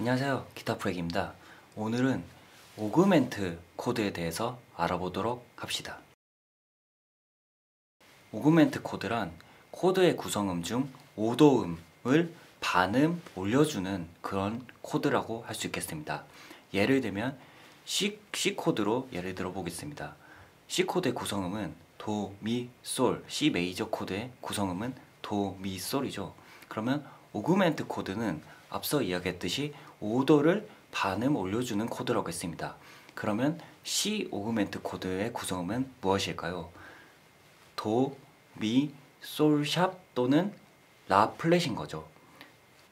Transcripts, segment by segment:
안녕하세요. 기타 프렉입니다. 오늘은 augment 코드에 대해서 알아보도록 합시다. augment 코드란 코드의 구성음 중 오도음을 반음 올려주는 그런 코드라고 할 수 있겠습니다. 예를 들면 C, C 코드로 예를 들어 보겠습니다. C 코드의 구성음은 도, 미, 솔, C 메이저 코드의 구성음은 도, 미, 솔이죠. 그러면 augment 코드는 앞서 이야기했듯이 5도를 반음 올려주는 코드라고 했습니다. 그러면 C augment 코드의 구성음은 무엇일까요? 도, 미, 솔, 샵 또는 라 플랫인 거죠.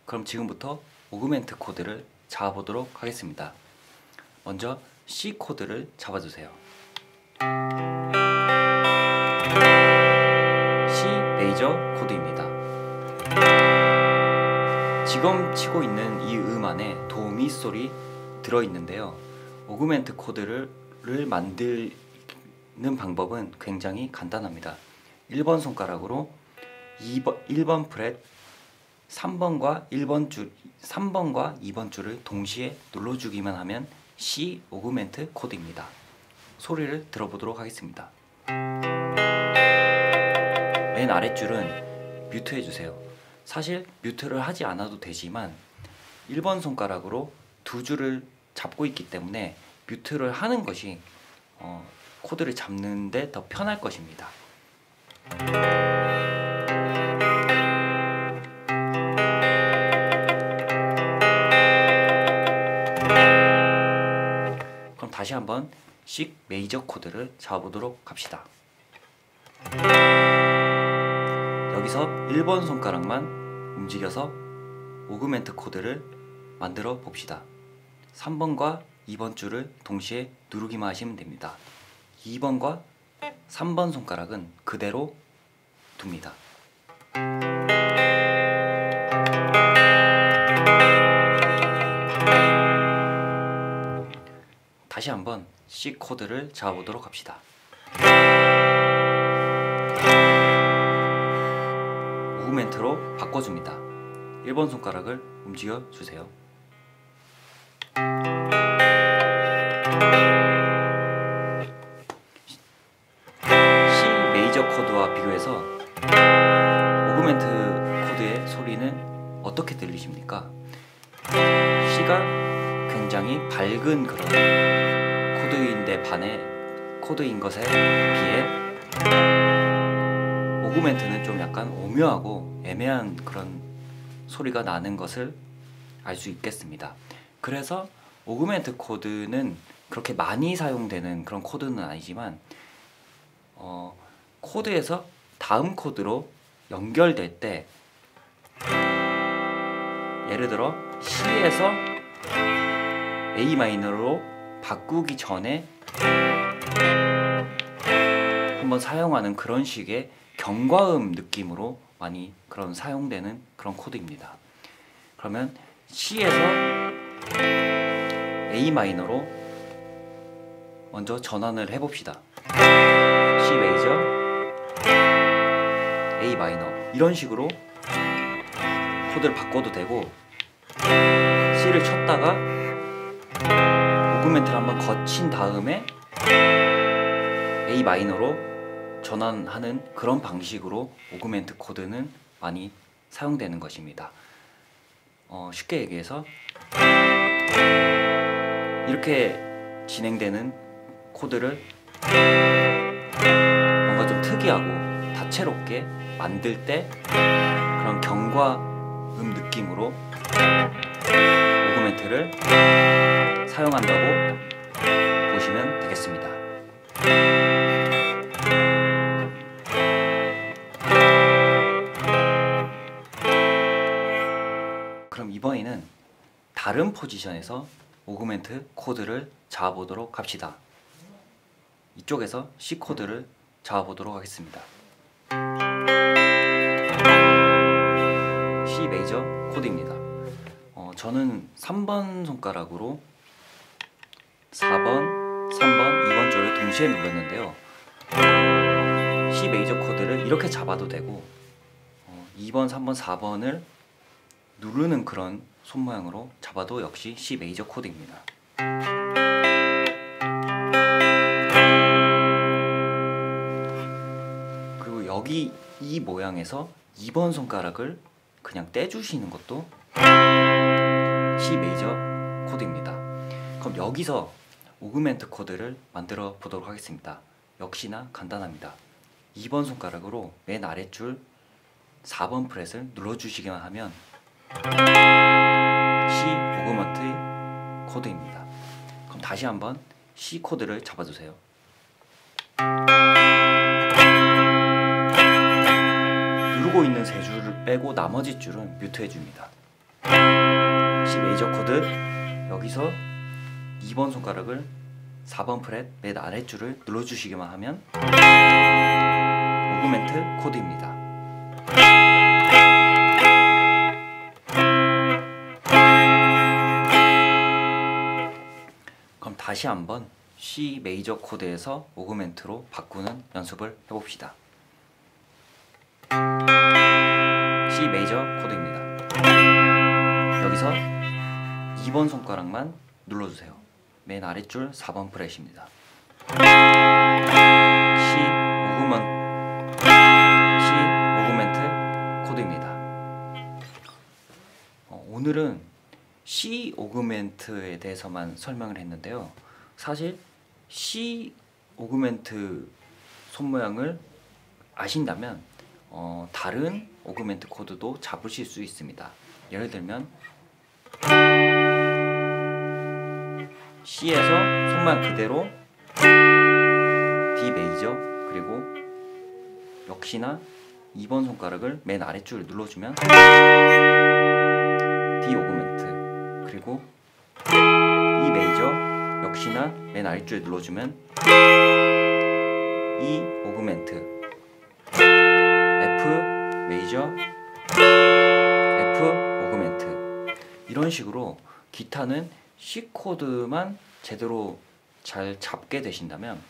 그럼 지금부터 augment 코드를 잡아보도록 하겠습니다. 먼저 C 코드를 잡아주세요. C 메이저 코드입니다. 지금 치고 있는 이 음 안에 도미 솔이 들어있는데요. augment 코드를 만드는 방법은 굉장히 간단합니다. 1번 손가락으로 2번, 1번 프렛 3번과 1번 줄 3번과 2번 줄을 동시에 눌러주기만 하면 C augment 코드입니다. 소리를 들어보도록 하겠습니다. 맨 아랫줄은 뮤트 해주세요. 사실 뮤트를 하지 않아도 되지만 1번 손가락으로 두 줄을 잡고 있기 때문에 뮤트를 하는 것이 어, 코드를 잡는데 더 편할 것입니다. 그럼 다시 한번 C 메이저 코드를 잡아보도록 합시다. 여기서 1번 손가락만 움직여서 오그멘트 코드를 만들어 봅시다. 3번과 2번 줄을 동시에 누르기만 하시면 됩니다. 2번과 3번 손가락은 그대로 둡니다. 다시 한번 C 코드를 잡아보도록 합시다. augment로 바꿔줍니다. 1번 손가락을 움직여 주세요. C 메이저 코드와 비교해서 augment 코드의 소리는 어떻게 들리십니까? C가 굉장히 밝은 그런 코드인데 반해 코드인 것에 비해 augment는 좀 약간 오묘하고 애매한 그런 소리가 나는 것을 알 수 있겠습니다. 그래서 augment 코드는 그렇게 많이 사용되는 그런 코드는 아니지만 어, 코드에서 다음 코드로 연결될 때 예를 들어 C에서 A 마이너로 바꾸기 전에 한번 사용하는 그런 식의 경과음 느낌으로 많이 그런 사용되는 그런 코드입니다. 그러면 C에서 A 마이너로 먼저 전환을 해봅시다. C 메이저, A 마이너 이런 식으로 코드를 바꿔도 되고 C를 쳤다가 오그멘트를 한번 거친 다음에 A 마이너로 전환하는 그런 방식으로 오그멘트 코드는 많이 사용되는 것입니다. 어, 쉽게 얘기해서 이렇게 진행되는 코드를 뭔가 좀 특이하고 다채롭게 만들 때 그런 경과음 느낌으로 오그멘트를 사용한다고 보시면 되겠습니다. 그럼 이번에는 다른 포지션에서 오그멘트 코드를 잡아보도록 합시다. 이쪽에서 C 코드를 잡아보도록 하겠습니다. C 메이저 코드입니다. 어, 저는 3번 손가락으로 4번, 3번, 2번 줄을 동시에 눌렀는데요. C 메이저 코드를 이렇게 잡아도 되고 어, 2번, 3번, 4번을 누르는 그런 손 모양으로 잡아도 역시 C 메이저 코드입니다. 그리고 여기 이 모양에서 2번 손가락을 그냥 떼주시는 것도 C 메이저 코드입니다. 그럼 여기서 오그멘트 코드를 만들어 보도록 하겠습니다. 역시나 간단합니다. 2번 손가락으로 맨 아랫줄 4번 프렛을 눌러주시기만 하면 C augment 코드입니다. 그럼 다시 한번 C 코드를 잡아주세요. 누르고 있는 세 줄을 빼고 나머지 줄은 뮤트해 줍니다. C 메이저 코드 여기서 2번 손가락을 4번 프렛 맨 아랫줄을 눌러주시기만 하면 augment 코드입니다. 다시 한번 C 메이저 코드에서 augment로 바꾸는 연습을 해봅시다. C 메이저 코드입니다. 여기서 2번 손가락만 눌러주세요. 맨 아랫줄 4번 프렛입니다. C 오그먼 C 오그멘트 코드입니다. 어, 오늘은 C 오그멘트에 대해서만 설명을 했는데요. 사실 C 오그멘트 손 모양을 아신다면 어, 다른 오그멘트 코드도 잡으실 수 있습니다. 예를 들면 C에서 손만 그대로 D 메이저 그리고 역시나 2번 손가락을 맨 아랫줄을 눌러주면 D 오그멘트 그리고 E 메이저 역시나 맨 아랫줄에 눌러주면 E 오그멘트. F 메이저 F 오그멘트. 이런 식으로 기타는 C 코드만 제대로 잘 잡게 되신다면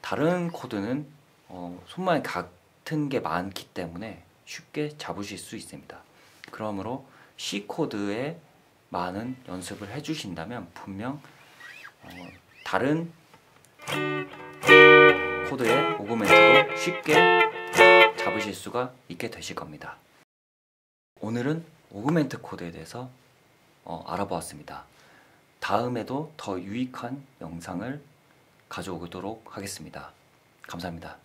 다른 코드는 어, 손만이 같은 게 많기 때문에 쉽게 잡으실 수 있습니다. 그러므로 C 코드에 많은 연습을 해주신다면 분명 어, 다른 코드의 augment도 쉽게 잡으실 수가 있게 되실 겁니다. 오늘은 augment 코드에 대해서 어, 알아보았습니다. 다음에도 더 유익한 영상을 가져오도록 하겠습니다. 감사합니다.